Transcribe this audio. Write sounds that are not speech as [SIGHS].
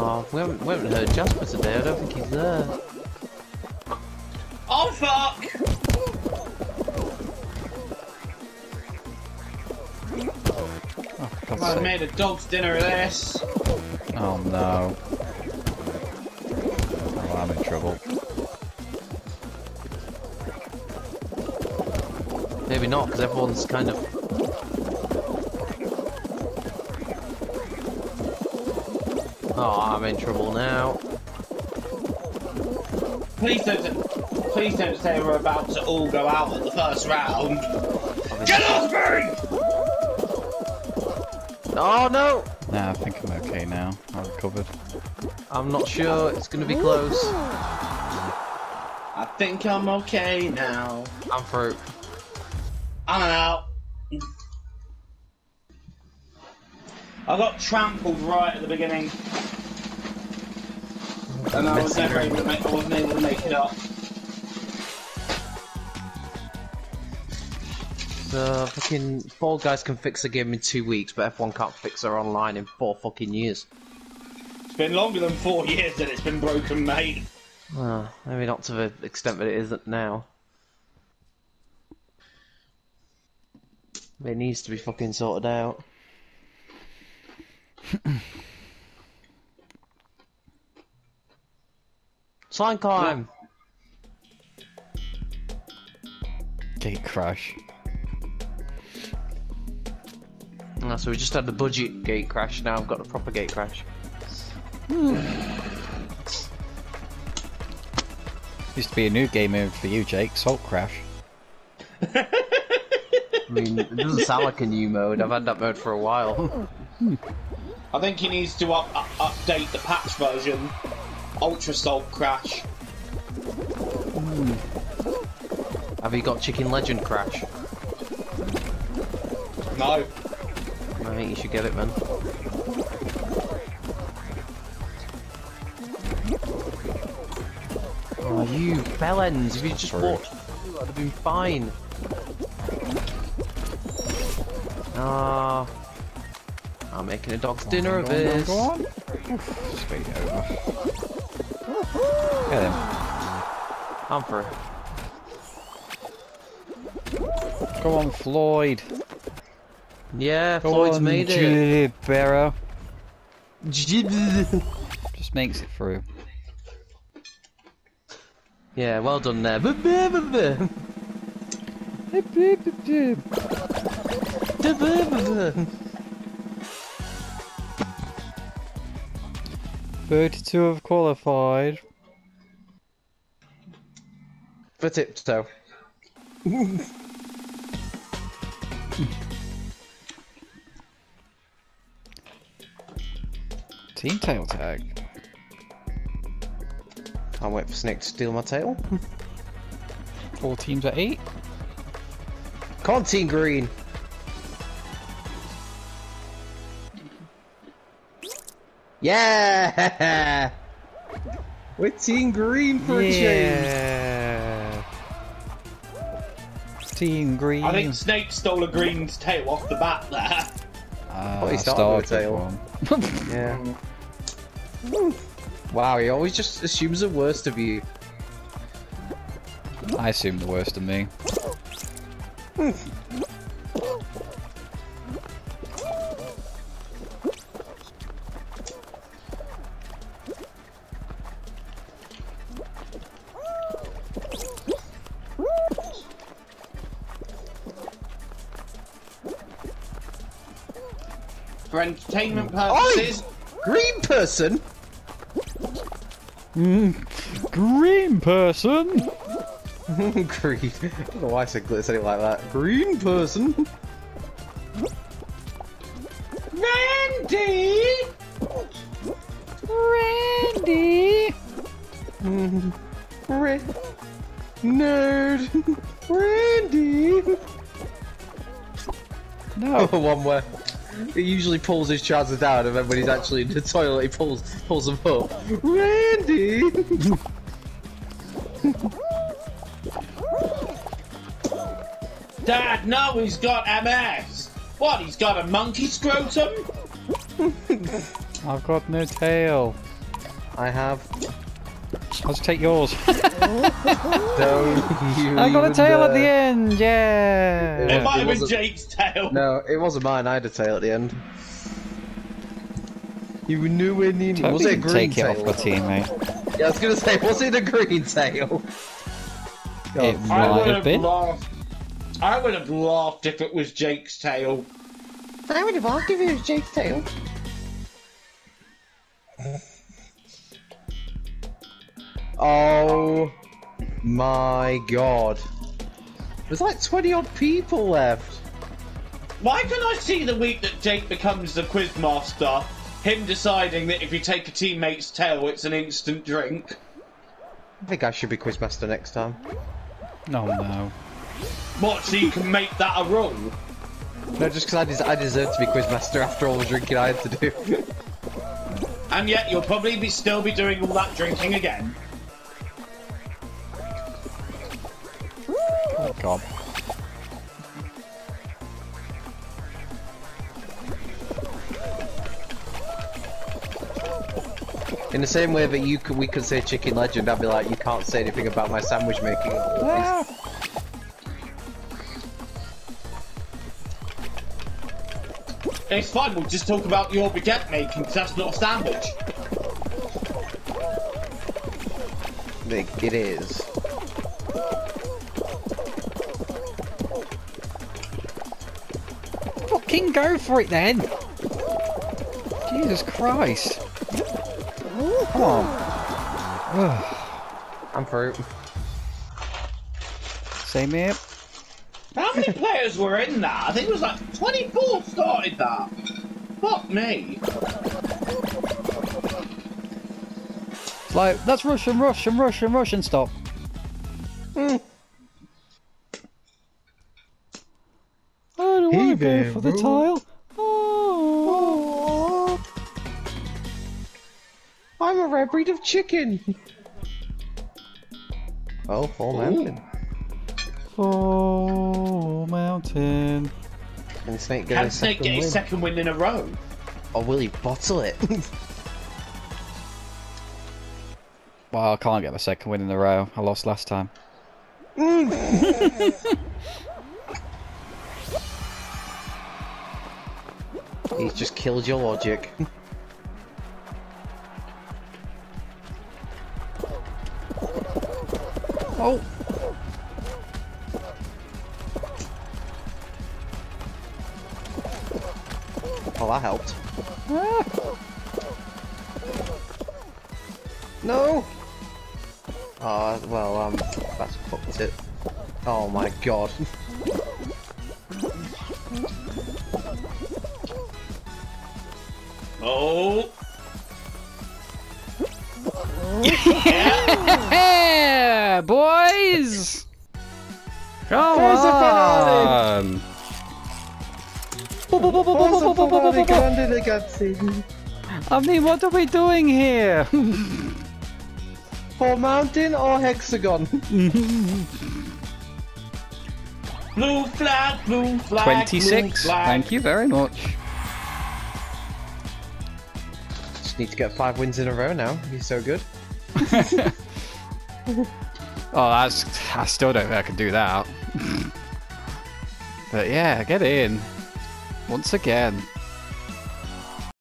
Oh, we haven't, we haven't heard Jasper today. I don't think he's there. Oh fuck! Oh, I sake. made a dog's dinner of this. Oh no. Oh, I'm in trouble. Maybe not, because everyone's kind of. Oh, I'm in trouble now. Please don't, please don't say we're about to all go out at the first round. Get off me! Oh no! Nah, I think I'm okay now. I'm recovered. I'm not sure. It's going to be close. I think I'm okay now. I'm through. I'm out. I got trampled right at the beginning. And I was never able to make, I wasn't able to make it up. The fucking Fall Guys can fix a game in two weeks, but F1 can't fix their online in four fucking years. It's been longer than four years that it's been broken, mate. Oh, maybe not to the extent that it isn't now. It needs to be fucking sorted out. [CLEARS THROAT] Slime Climb! Gate crash. Ah, so we just had the budget gate crash, now I've got the proper gate crash. [SIGHS] Used to be a new game mode for you, Jake. Salt Crash. [LAUGHS] I mean, it doesn't sound like a new mode, I've had that mode for a while. [LAUGHS] I think he needs to up, up, update the patch version. Ultra Salt Crash. Have you got Chicken Legend crash? No. I think you should get it, man. Oh, you bellends! If you just Sorry. walked through, I'd have been fine. Ah. I'm making a dog's dinner of Go this. Go on, go on. Speed over. Get him. I'm for Go on, Floyd. Yeah, Go Floyd's on, made it. Barrow. Just makes it through. yeah, well done there. Thirty-two have qualified. For tiptoe. Team tail tag. Can't wait for Snake to steal my tail. Four teams at eight. Team Green. Yeah! [LAUGHS] We're Team Green for a change. Team green. I think Snake stole a green's tail off the bat there. Ah, Oh, he started with a tail. [LAUGHS] Yeah. wow, he always just assumes the worst of you. I assume the worst of me. For entertainment purposes, Green person? Mm, green person. [LAUGHS] Green. I don't know why I said, said it like that. Green person? Randy! [LAUGHS] Randy. Red. Nerd. [LAUGHS] Randy. No. One where he usually pulls his trousers down, and then when he's actually in the toilet, he pulls pulls them up. Randy. [LAUGHS] Dad, no, he's got MS! What, he's got a monkey scrotum? I've got no tail. I have. I'll just take yours. [LAUGHS] No, you I got a even tail at the end. Yeah. It Yeah. might it have been wasn't- Jake's tail. No, it wasn't mine. I had a tail at the end. You knew it. in- Totally Was it a green take it tail? off your teammate. Yeah, I was gonna say, was it a green tail? It I might would have have been. laughed. I would have laughed if it was Jake's tail. I would have laughed if it was Jake's tail. Oh my god. There's like 20 odd people left. Why can I see the week that Jake becomes the quizmaster? Him deciding that if you take a teammate's tail, it's an instant drink. I think I should be Quizmaster next time. Oh no. What? So you can make that a rule? No, just because I, des- I deserve to be Quizmaster after all the drinking I had to do. And yet you'll probably be still be doing all that drinking again. God. In the same way that you could, we could say Chicken Legend, I'd be like, you can't say anything about my sandwich making. Ah. It's fine, we'll just talk about your baguette making, 'cause that's not a sandwich. It, it is. Fucking go for it then. Jesus Christ. Come on. I'm through. Same here. How many players were in that? I think it was like 24 started that. Fuck me. Like, that's Russian, Russian, Russian, rush and rush and rush and stop. I'm a rare breed of chicken. Oh, Fall Mountain. Oh, mountain. Can Snake get Can a Snake second get his win? second win in a row? Or will he bottle it? [LAUGHS] Well, I can't get my second win in a row. I lost last time. [LAUGHS] He's just killed your logic. [LAUGHS] Oh. Oh, that helped. Ah. No! Oh, well, um, that's fucked it. Oh my god. Oh. [LAUGHS] [LAUGHS] Yeah, boys! Come Forza on! I mean, what are we doing here? Fall Mountain or hexagon? Blue flag, blue flag. 26. Blue flag. Thank you very much. Just need to get five wins in a row now. He's so good. [LAUGHS] Oh, that's. I still don't think I can do that. [LAUGHS] but yeah, get in. Once again.